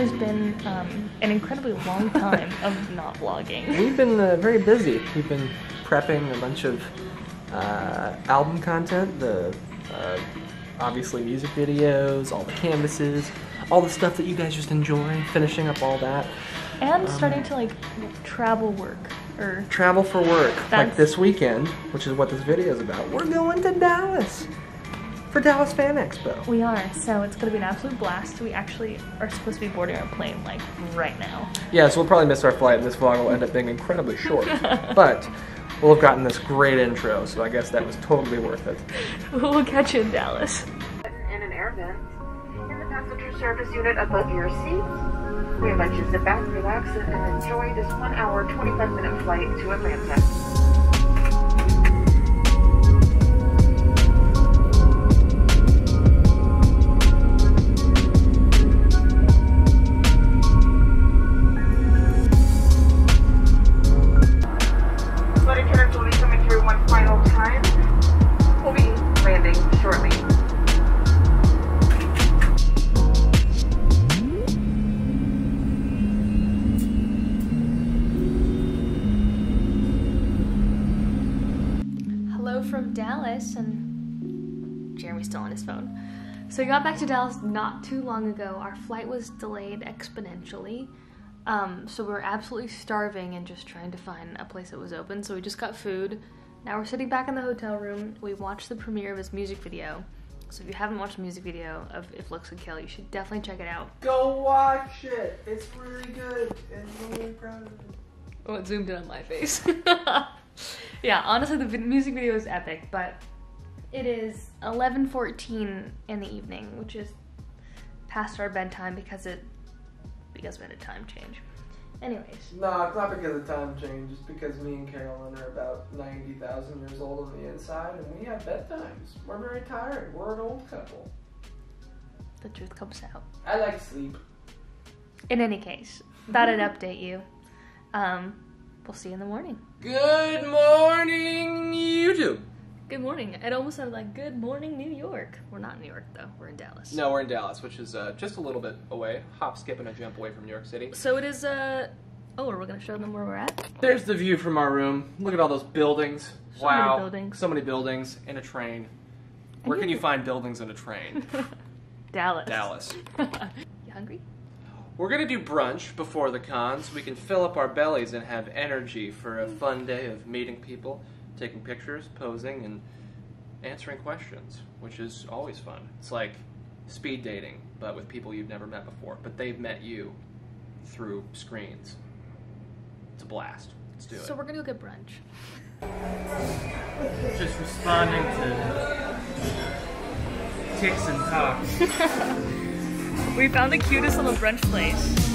has been um, an incredibly long time of not vlogging. We've been uh, very busy. We've been prepping a bunch of uh, album content, the uh, obviously music videos, all the canvases, all the stuff that you guys just enjoy, finishing up all that. And starting to like travel work or Travel for work, like this weekend, which is what this video is about. We're going to Dallas for Dallas Fan Expo. we are. So it's gonna be an absolute blast. We actually are supposed to be boarding our plane like right now. Yeah, so we'll probably miss our flight, and this vlog will end up being incredibly short. but we'll have gotten this great intro, so I guess that was totally worth it. we'll catch you in Dallas. in an air vent. In the passenger service unit above your seat. We invite you to sit back, relax, and enjoy this one hour, 25 minute flight to Atlanta. Dallas, and Jeremy's still on his phone. So we got back to Dallas not too long ago. Our flight was delayed exponentially. Um, so we were absolutely starving and just trying to find a place that was open. So we just got food. Now we're sitting back in the hotel room. We watched the premiere of his music video. So if you haven't watched the music video of If Looks Could Kill, you should definitely check it out. Go watch it. It's really good, and I'm really proud of it. Oh, it zoomed in on my face. yeah, honestly, the music video is epic, but it is 11:14 in the evening, which is past our bedtime because it because we had a time change. Anyways, No, it's not because of time change. It's because me and Carolynn are about 90,000 years old on the inside, and we have bedtimes. We're very tired. We're an old couple. the truth comes out. I like sleep. In any case, thought I'd update you. Um, we'll see you in the morning. Good morning, YouTube. Good morning. It almost sounded like Good morning, New York. We're not in New York though. We're in Dallas. No, we're in Dallas, which is uh, just a little bit away. Hop, skip, and a jump away from New York City. So it is. Uh, oh, are we gonna show them where we're at? There's the view from our room. Look at all those buildings. So many wow. buildings. So many buildings and a train. Where can you find buildings and a train? Dallas. Dallas. you hungry? We're gonna do brunch before the con so we can fill up our bellies and have energy for a fun day of meeting people, taking pictures, posing, and answering questions, which is always fun. It's like speed dating, but with people you've never met before, but they've met you through screens. It's a blast. Let's do it. So we're gonna go get brunch. Just responding to ticks and talks. We found the cutest little brunch place.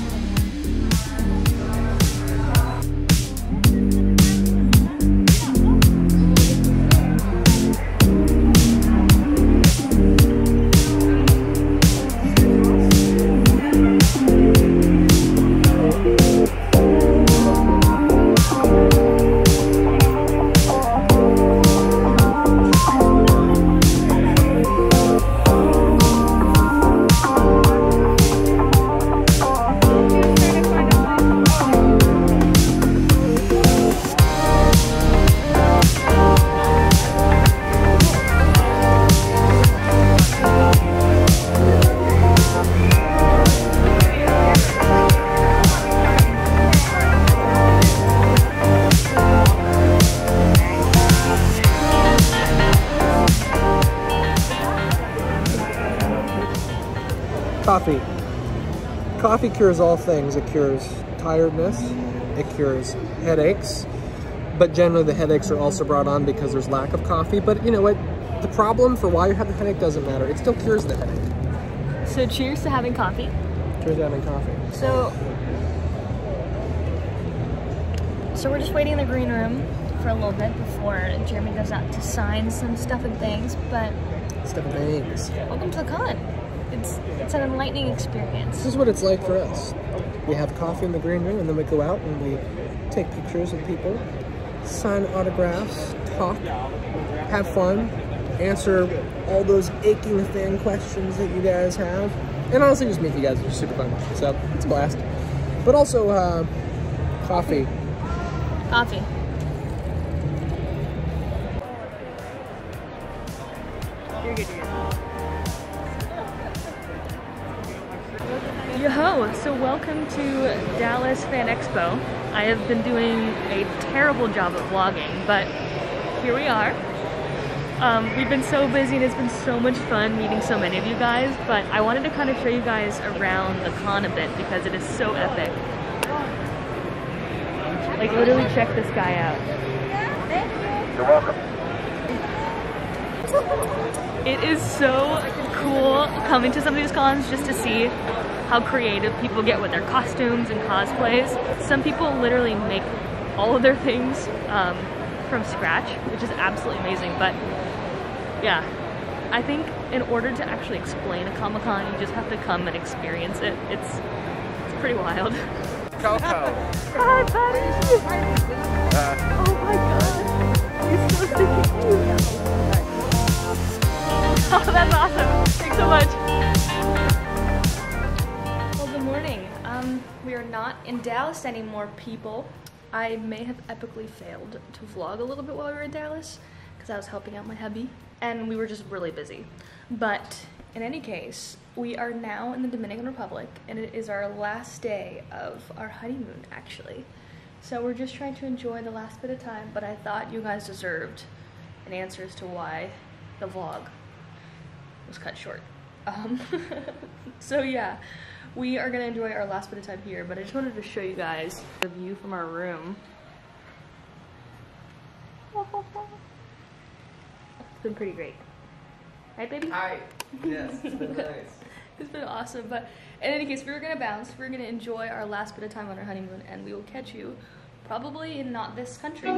Coffee. Coffee cures all things. It cures tiredness, it cures headaches, but generally the headaches are also brought on because there's lack of coffee. But you know what? The problem for why you have the headache doesn't matter. It still cures the headache. So cheers to having coffee. Cheers to having coffee. So, so we're just waiting in the green room for a little bit before Jeremy goes out to sign some stuff and things. But Stuff and things. welcome to the con. It's it's an enlightening experience. This is what it's like for us. We have coffee in the green room and then we go out and we take pictures of people, sign autographs, talk, have fun, answer all those aching fan questions that you guys have. and honestly, just meet you guys is super fun. So it's a blast. But also, uh, coffee. Coffee. Yo, ho, so welcome to Dallas Fan Expo. I have been doing a terrible job of vlogging, but here we are. Um, we've been so busy and it's been so much fun meeting so many of you guys, but I wanted to kind of show you guys around the con a bit because it is so epic. Like literally check this guy out. You're welcome. It is so cool coming to some of these cons just to see how creative people get with their costumes and cosplays. Some people literally make all of their things um, from scratch, which is absolutely amazing. But yeah, I think in order to actually explain a Comic Con, you just have to come and experience it. It's it's pretty wild. Coco. Hi, buddy! oh my god, so cute. Oh, that's awesome. Thanks so much. Well, good morning. Um, we are not in Dallas anymore, people. I may have epically failed to vlog a little bit while we were in Dallas because I was helping out my hubby and we were just really busy. But in any case, we are now in the Dominican Republic and it is our last day of our honeymoon, actually. So we're just trying to enjoy the last bit of time, but I thought you guys deserved an answer as to why the vlog was cut short. Um, so yeah, we are gonna enjoy our last bit of time here, but I just wanted to show you guys the view from our room. It's been pretty great. Right, baby? Hi. Yes, it's been nice. It's been awesome, but in any case, we're gonna bounce. We're gonna enjoy our last bit of time on our honeymoon, and we will catch you probably in not this country.